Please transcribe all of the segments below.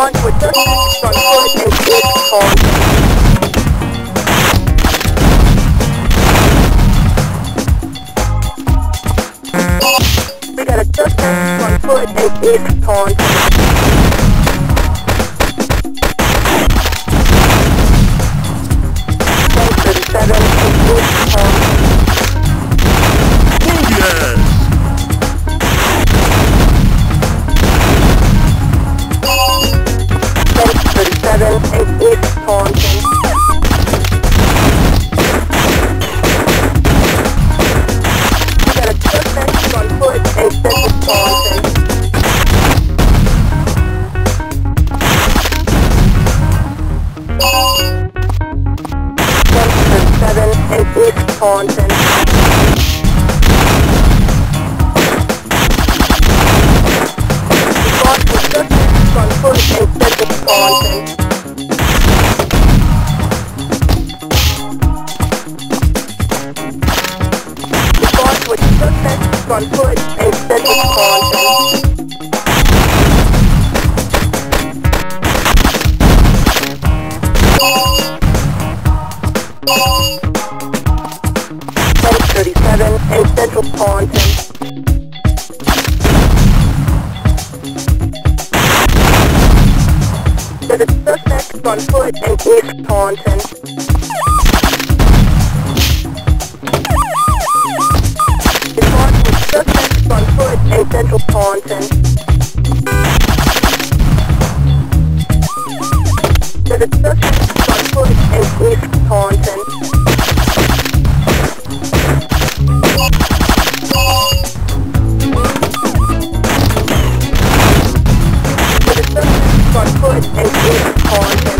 Respond to a suspect on foot and East Taunton. We got a suspect on foot and on foot and East Taunton. Ten thirty-seven and Central suspect on foot in East Taunton. In Central Taunton. There's a suspect on foot in East Taunton. There's a suspect on foot in East Taunton.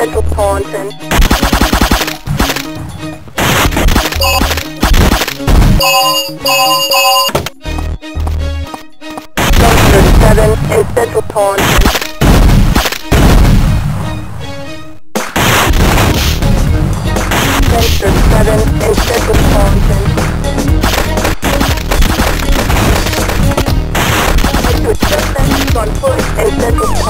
Central Taunton. Ten thirty-seven in Central Taunton. Ten thirty-seven in Central Taunton. A suspect on foot in Central Taunton.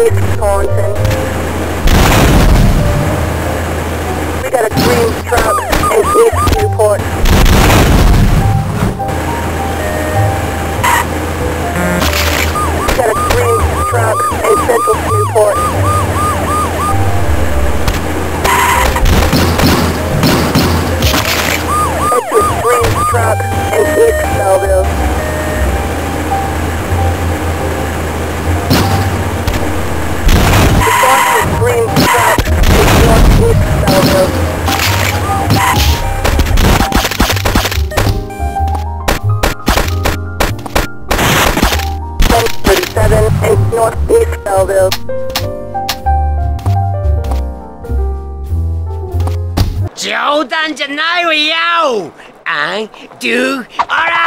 We got a green truck. I do alright!